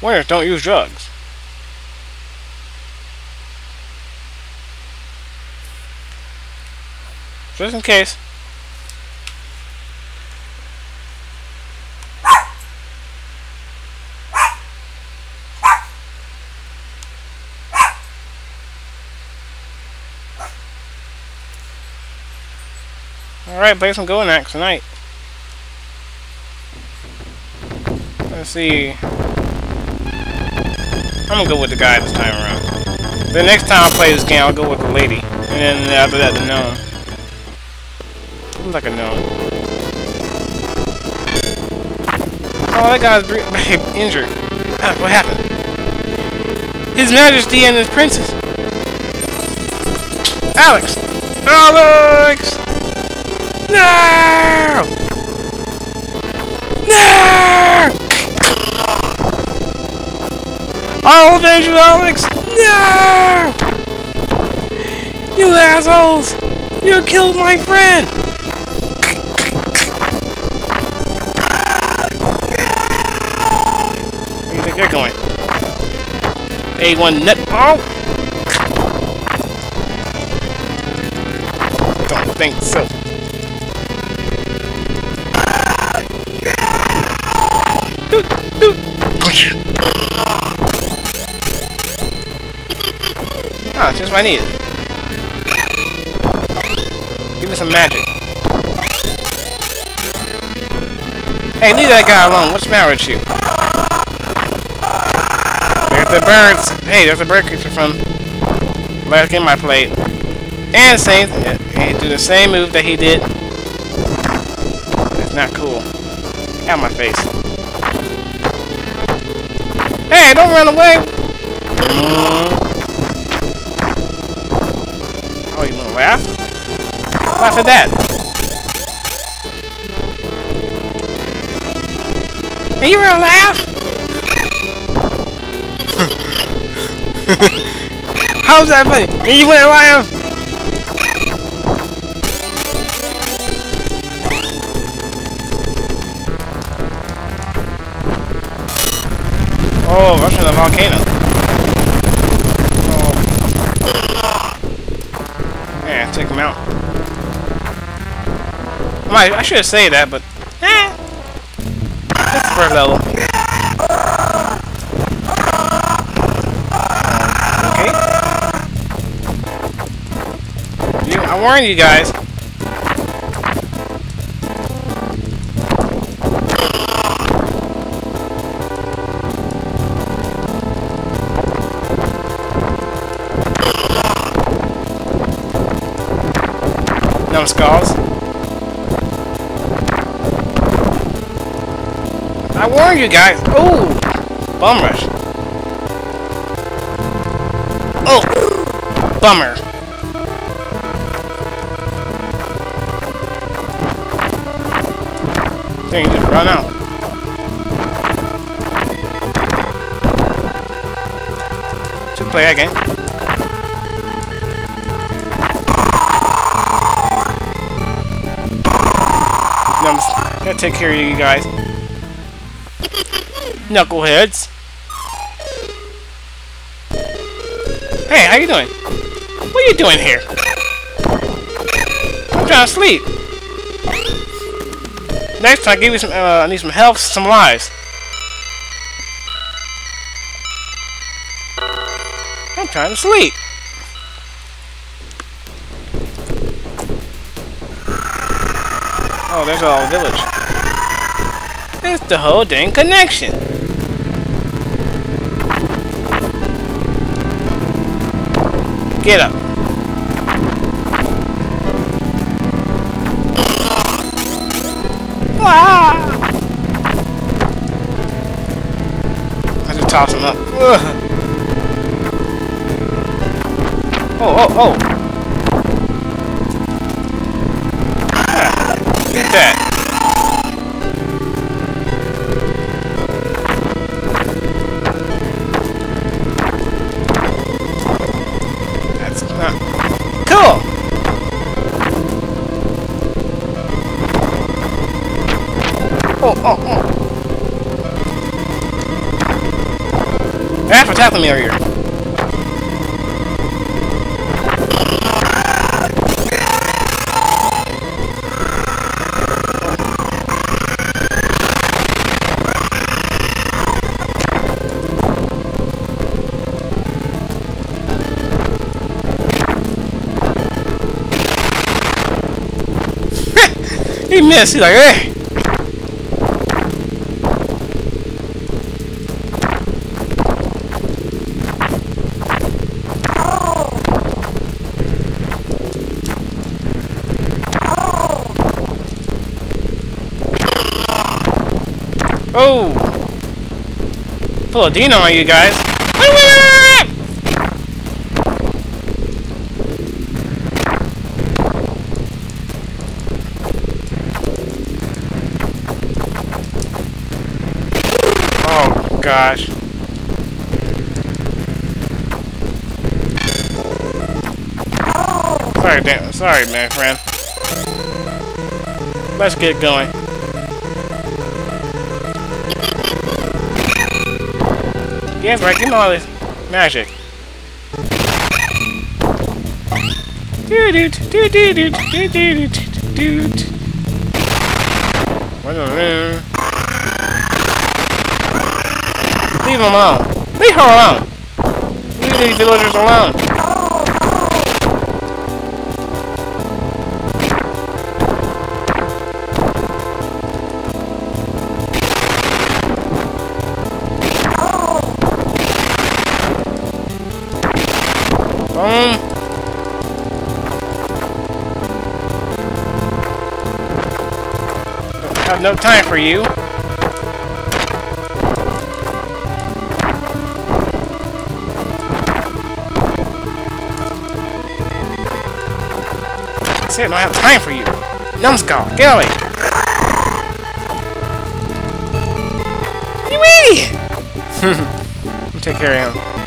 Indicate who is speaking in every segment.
Speaker 1: Winners don't use drugs. Just in case. Alright, play some Golden Axe tonight. Let's see. I'm gonna go with the guy this time around. The next time I play this game, I'll go with the lady. And then after that, the gnome. Looks like a gnome. Oh, that guy's injured. Ah, what happened? His Majesty and his princess. Alex! Alex! No! You, Alex! No! You assholes! You killed my friend! Where do you think they're going? A1 nutball? Don't think so. Ah, just what I needed. Give me some magic. Hey, leave that guy alone. What's the matter with you? There's the birds. Hey, there's a bird creature from last game I played. And same, hey, do the same move that he did. That's not cool. Out my face. Hey, don't run away! Mm. Laugh? Laugh at that. Are you gonna laugh? How's that funny? Are you gonna laugh? I, I should have said that, but eh. The first level. Okay. I warned you guys. Warned you guys. Oh, bum rush. Oh, bummer. You just run out. To play again. Gotta take care of you guys. Knuckleheads. Hey, how you doing? What are you doing here? I'm trying to sleep. Next time, I give you some. Uh, I need some health, some lives. I'm trying to sleep. Oh, there's a whole village. It's the whole dang connection. Get up. Ah! I just toss him up. Ugh. Oh, oh, oh. bathroom area. he missed. He's like, eh. Full on you guys. Oh gosh. Sorry. Sorry, my friend. Let's get going. Yeah, right, give me all this magic. Leave him alone. Leave her alone. Leave these villagers alone. No time for you. I don't have time for you. Numbskull, get away. Wee! I'll take care of him.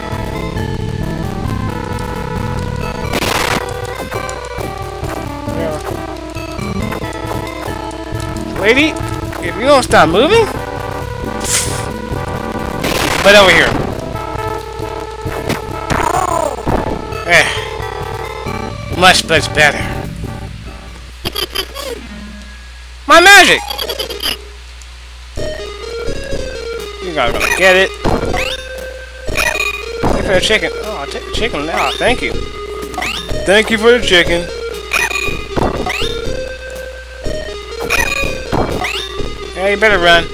Speaker 1: Lady, if you don't stop moving, but over here. Eh, much, much better. My magic! You guys gonna get it. For the chicken. Oh, I'll take the chicken now. Thank you. Thank you for the chicken. Yeah, you better run.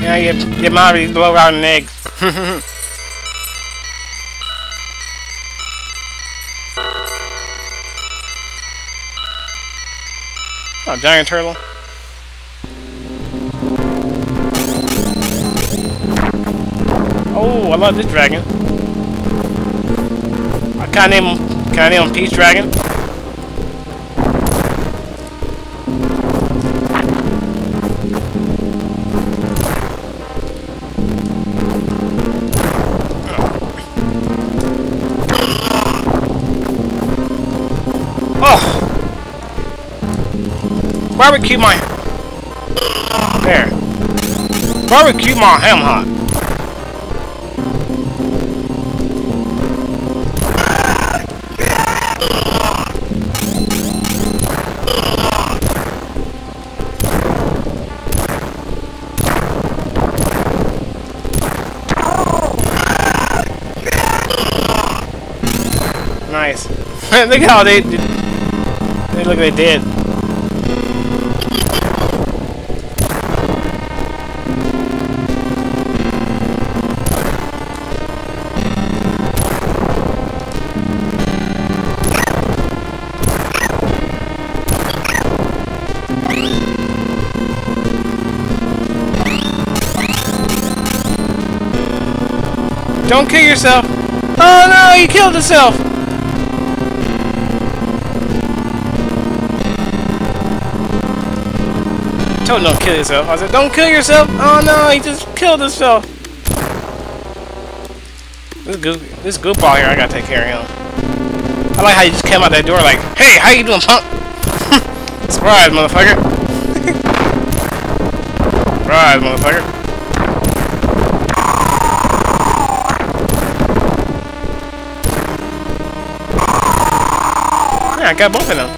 Speaker 1: Yeah, you, your mom will blow out an egg. oh, giant turtle. Oh, I love this dragon. I I name him? I name him Peace Dragon? Barbecue my... There. Barbecue my ham hot. Nice. look how they, look they did. Yourself! Oh no, he killed himself! Told him don't kill yourself. I said, don't kill yourself! Oh no, he just killed himself! This goop, this goop ball here, I gotta take care of him. I like how you just came out that door like, hey, how you doing, punk? Surprise, motherfucker! Surprise, motherfucker! I got both of them.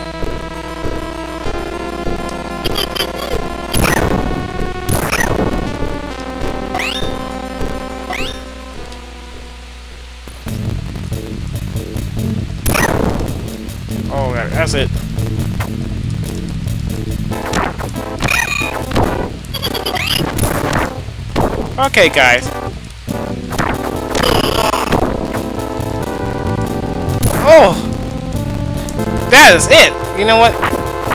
Speaker 1: Oh, that's it. Okay, guys. That is it! You know what?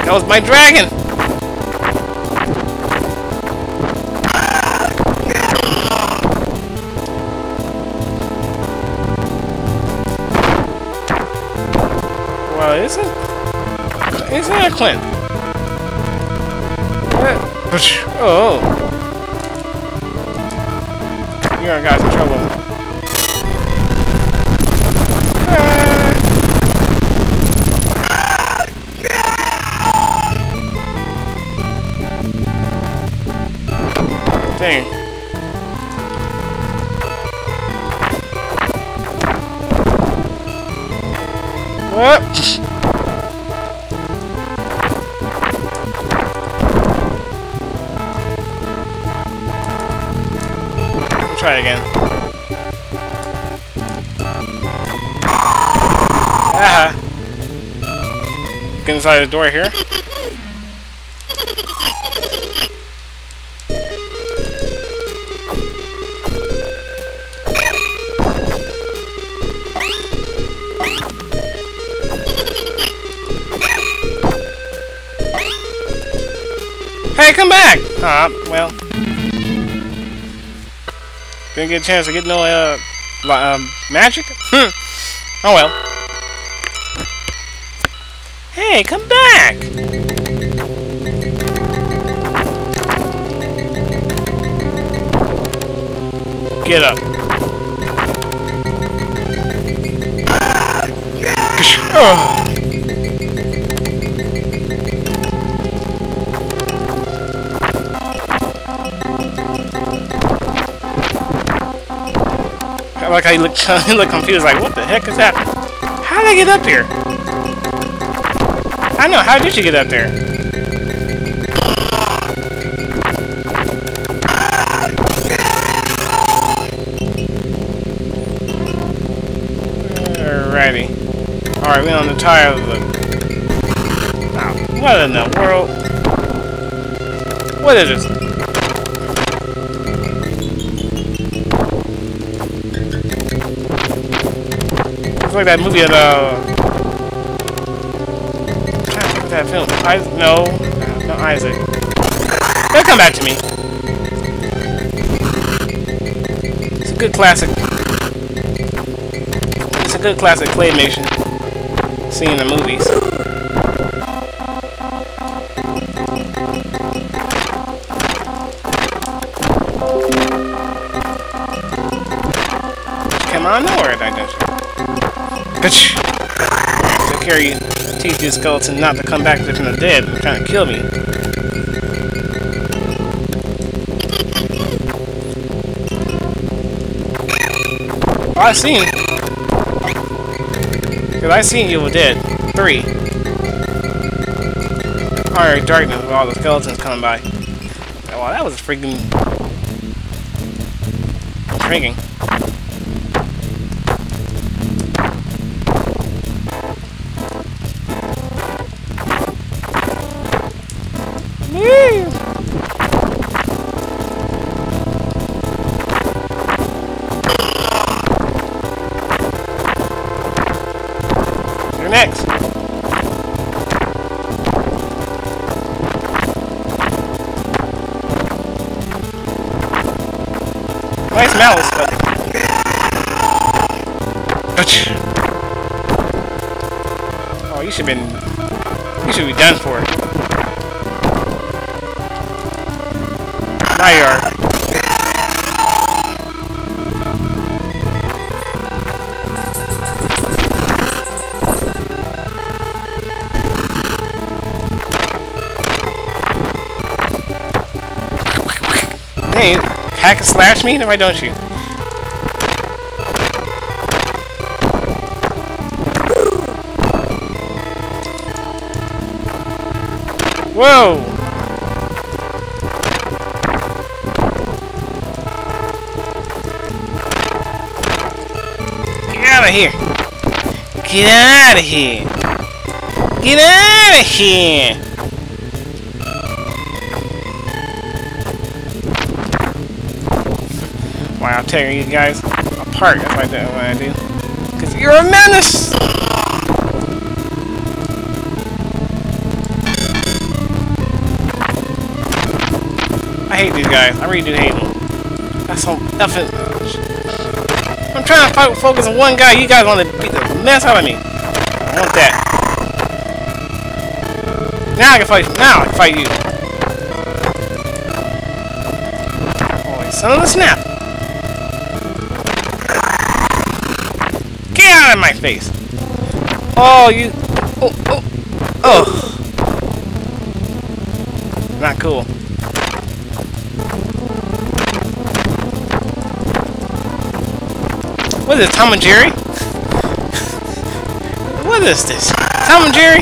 Speaker 1: That was my dragon! Well, isn't... Isn't that Clint? What? Oh! You're guys in trouble. Get inside the door here. Hey, come back! Ah, well. Didn't get a chance to get no, uh, um, magic? Hmm. Oh well. Hey, come back! Get up. Oh. Like how you look, look confused, like, what the heck is that? How did I get up here? I know, how did you get up there? Alrighty. Alright, we're on the tire of the... Oh, what in the world? What is this? It's like that movie that, uh... that film. I, no. No, Isaac. They'll come back to me. It's a good classic. It's a good classic claymation. Seen in the movies. Come on nowhere, I you? Bitch! Take care of you. Teach this skeletons not to come back from the dead and trying to kill me. Oh, I seen. Cause I seen you were dead. Three. Alright, darkness with all the skeletons coming by. Wow, that was freaking intriguing. You're next. Nice mouse, but... Oh, you should've been... You should be done for. Now you are. Hack and slash me? Why don't you? Whoa! Get out of here! Get out of here! Get out of here! Tearing you guys apart. What I do. What I do. Cause you're a menace. I hate these guys. I really do hate them. That's so effing. I'm trying to fight, focus on one guy. You guys want to beat the mess out of me. I want that. Now I can fight. Now I can fight you. Son of a snap! Face! Oh, you. Oh, oh, oh. Not cool. What is this, Tom and Jerry? what is this? Tom and Jerry?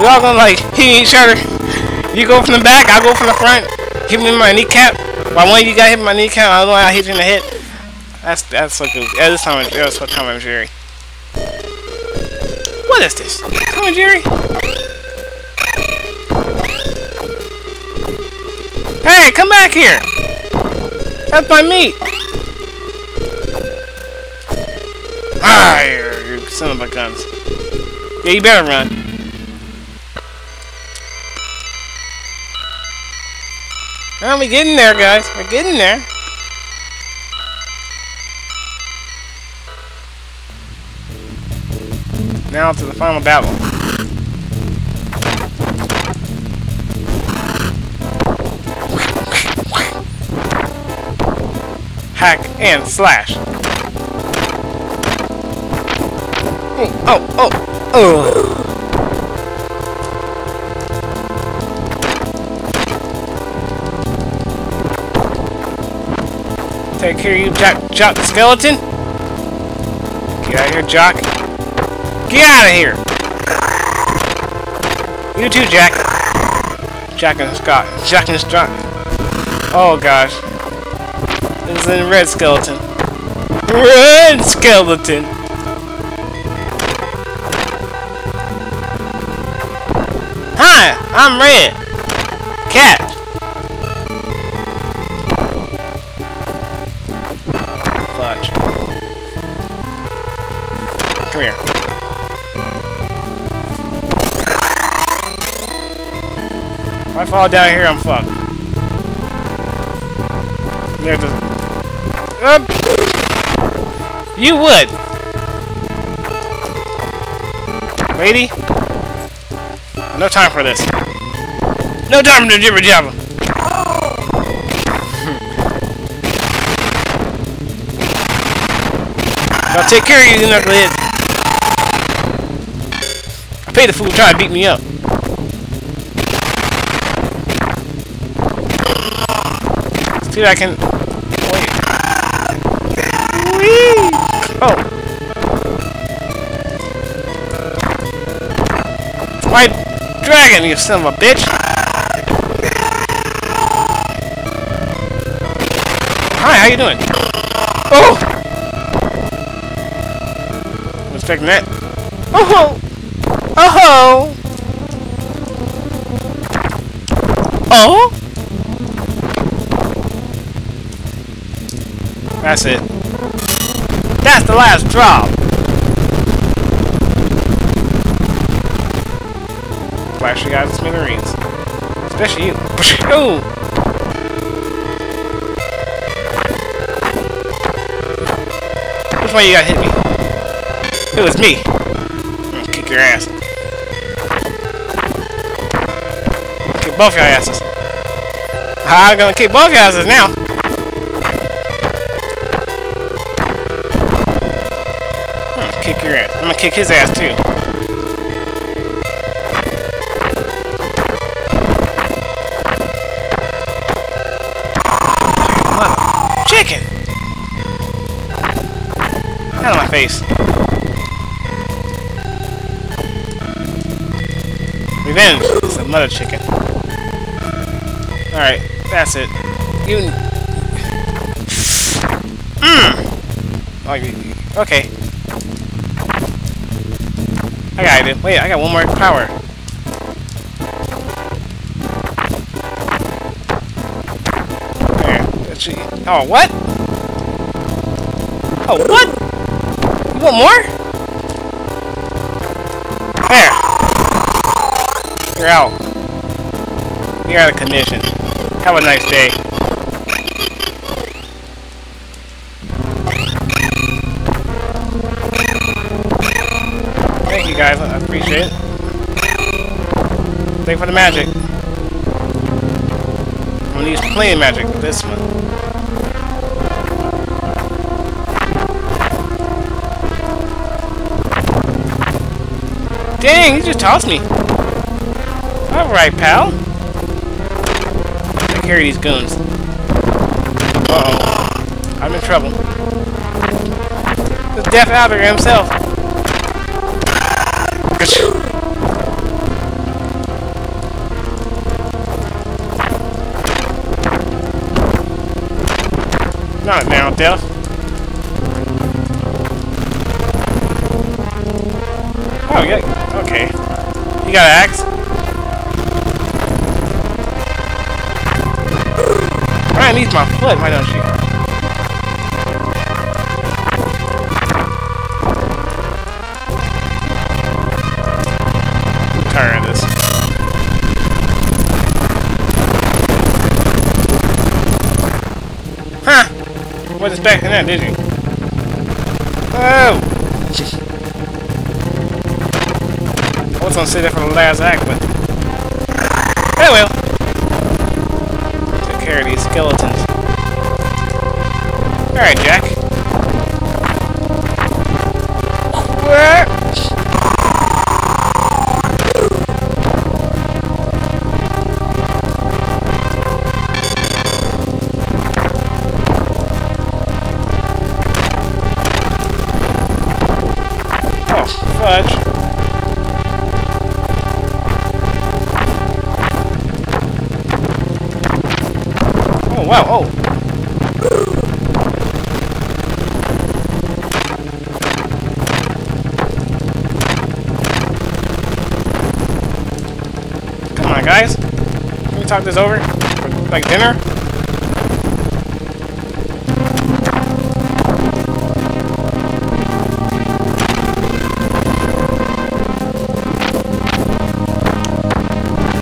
Speaker 1: We all gonna like hit each other. You go from the back, I go from the front. Hit me in my kneecap. Why one you got hit my kneecap, I don't know I hit you in the head. That's that's so good. Yeah, this time that's what Tom and Jerry. What is this? Tom and Jerry? Hey, come back here! That's my meat! Ah, you son of a guns. Yeah, you better run. Well, we're getting there, guys. We're getting there. Now to the final battle. Hack and slash. Oh, oh, oh, oh. Take care you, Jack Jock Skeleton. Get out of here, Jock. Get out of here! You too, Jack. Jack and Scott. Jack and Scott. Oh gosh. This is a red skeleton. Red skeleton! Hi, I'm Red. Cat. Fall down here, I'm fucked. There's a... Uh, you would! Lady? No time for this. No time to jibber jabber! I'll take care of you, knucklehead. I paid the fool to try to beat me up. See if I can... Wait. Whee! Oh. My dragon, you son of a bitch! Hi, how you doing? Oh! Was expecting that. Oh! Ho! Oh! Oh! That's it. That's the last drop! Flash you guys in smithereens. Especially you. Ooh! Which one you got hit me? It was me. Mm, kick your ass. Kick both your asses. I'm gonna kick both your asses now. Kick your ass. I'm gonna kick his ass too. What? Chicken! Out of my face. Revenge is a mother chicken. Alright, that's it. You... Mmm! Oh, okay. I got it. Wait, I got one more power. There. Oh, what? Oh, what? You want more? There. You're out. You're out of condition. Have a nice day. You guys, I appreciate it. Thank you for the magic. I'm gonna use plain magic this one. Dang, you just tossed me. Alright, pal. Care of these goons. Uh-oh. I'm in trouble. The Death Adder himself. Not now, Death. Oh, yeah. Okay. You got an axe? Ryan needs my foot, why don't you? Wasn't expecting that, did you? Oh! I was gonna say that for the last act, but... Oh well! Take care of these skeletons. Alright, Jack. Talk this over? Like dinner?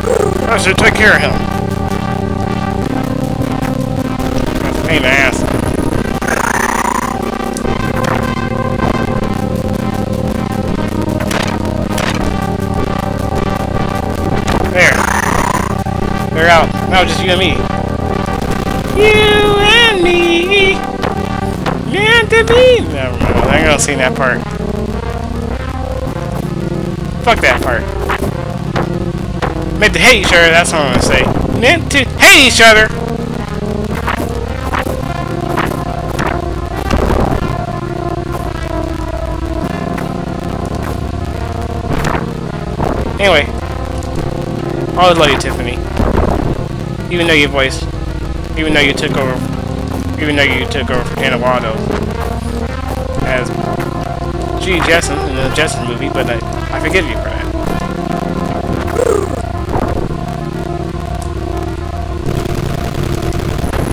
Speaker 1: Oh, I should take care of him. Now just you and me. You and me. Meant to be. Never mind. I ain't gonna sing that part. Fuck that part. Meant to hate each other, that's what I'm gonna say. Meant to hate each other! Anyway. I always love you, Tiffany. Even though your voice, even though you took over, even though you took over for Canavado as G. Jetson in the Jetson movie, but I, I forgive you for that.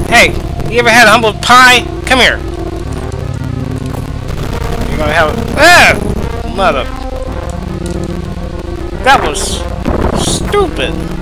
Speaker 1: Hey, you ever had humble pie? Come here. You're gonna have ah, mother. That was stupid.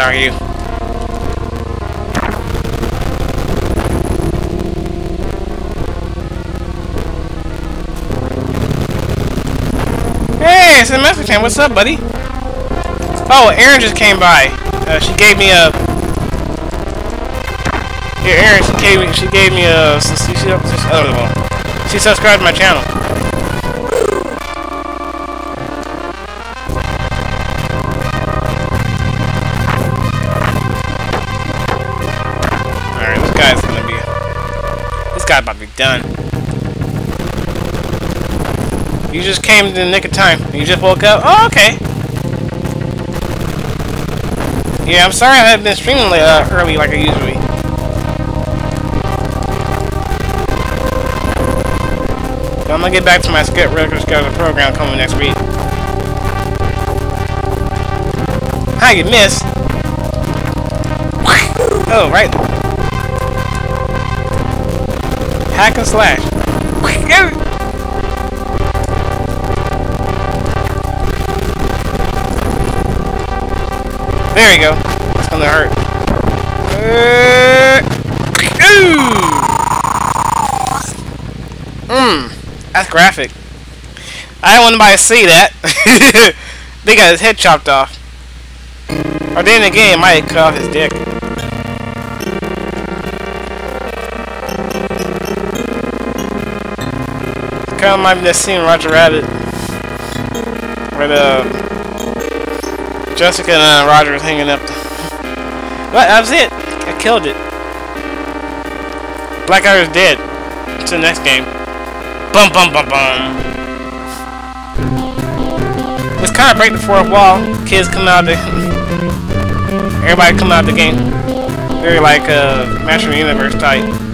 Speaker 1: Are you? Hey, it's the Mexican. What's up, buddy? Oh, Erin just came by. Uh, she gave me a Here, Aaron, she gave me, she gave me a, she, she, she, she subscribed to my channel. Done. You just came in the nick of time. You just woke up? Oh, okay. Yeah, I'm sorry I haven't been streaming uh, early like I usually. But I'm gonna get back to my skip regular schedule program coming next week. How you miss? Oh, right. Hack and slash. There you go. It's gonna hurt. Mmm. That's graphic. I don't want anybody to see that. they got his head chopped off. Or then again, might cut off his dick. Of might that scene Roger Rabbit. Where the Jessica and uh, Roger hanging up. But that was it. I killed it. Black Iron is dead. To the next game. Bum bum bum bum. It's kind of break the fourth wall. Kids come out the. Everybody come out the game. Very like uh, Master of the Universe type.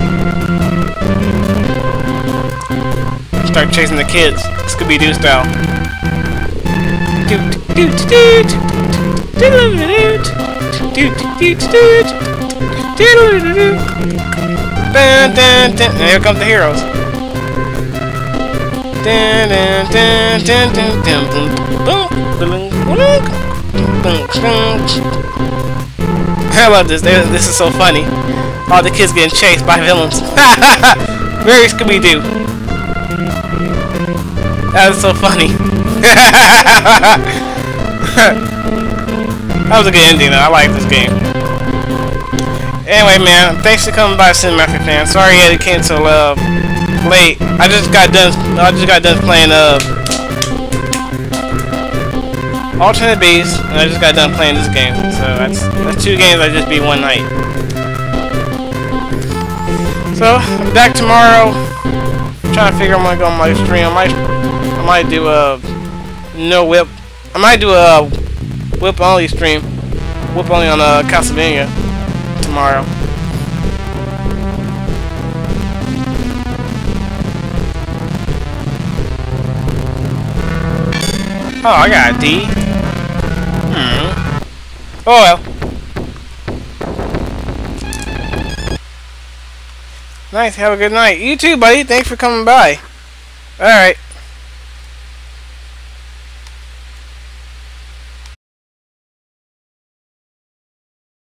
Speaker 1: Start chasing the kids. Scooby Doo style. Here come the heroes. How about this? This is so funny. All the kids getting chased by villains. Very Scooby-Doo. That is so funny. That was a good ending, though. I like this game. Anyway, man, thanks for coming by, Cinematic fan. Sorry it came so uh, late. I just got done. I just got done playing uh, Alternate Beast, and I just got done playing this game. So that's that's two games I just beat one night. So I'm back tomorrow. I'm trying to figure out when I'm gonna go on my stream. I I might do a no whip. I might do a Whip only stream. Whip only on uh, Castlevania tomorrow. Oh, I got a D. Hmm. Oh well. Nice. Have a good night. You too, buddy. Thanks for coming by. Alright.